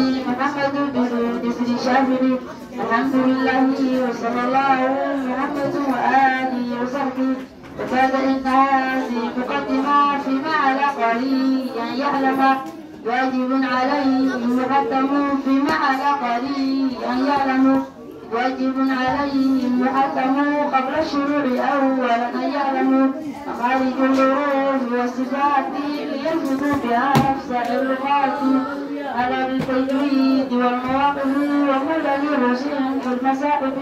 محمد بن اسر شافعي الحمد لله وصلى الله محمد وآله وصحبه إن هذه مقدمة فيما على قليل أن يعلم واجب عليه محتم فيما على قليل أن يعلم واجب عليه محتم قبل الشروع أولا أن يعلم مخارج الحروف والصفات ليلفظوا بها أفصح اللغات على بالتجويد والمواقف وكل رسل في المصاحف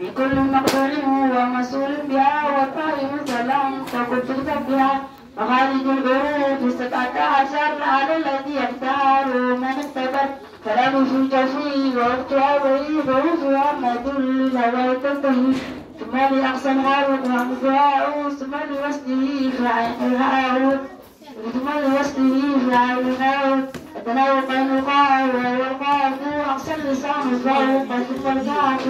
بكل مقطوع ومسؤول بها والطائر سلام فقلت بها. مخارج الحروف سبعة عشر على الذي يختار من اختبر. كلام في الجفي ووقتها وهي حروفها ما دل الهوى تنتهي. ثم لأقصى الحرف وحرفها ثم لوصله فعينها ثم اللسان فوق ثم الكاف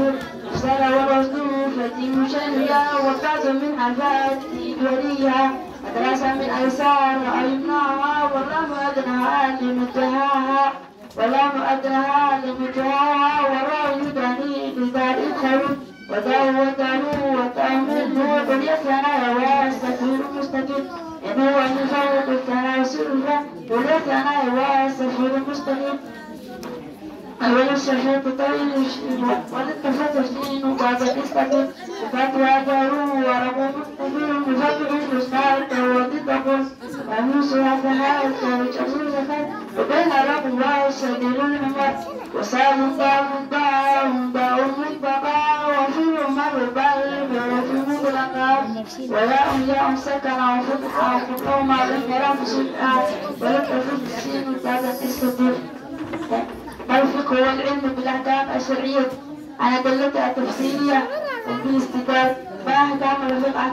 أرسل والوزن فتي شنيا وكاس من حفات وليها مدرسة من أيسار أيمناها واللام أدناها لمنتهاها واللام أدناها لمنتهاها والراء يداني بذات الخروج وداو ودانو وتأمل مستقيم ينوى من فوق الثنى سلفا قل يثنى والسفير مستقيم أول الشهيد طويل وللتفت سنين بعد الاستقيم وفتوى دارو ورقم كبير مفتح المستعد وضده وموسى ثناء وجزء زفاف وبين رقم وسبيل العمر وسال دار دار دار مطبقا وفي عمر بل وفي مطلقا ولا ياء سكن وفتحا وفتحا مع الانحراف سبحا وللتفت السين بعد الاستقيم الفقه والعلم بالأحكام الشرعية. على دلتها التفصيلية وبالاستدلال ما أحكام الفقه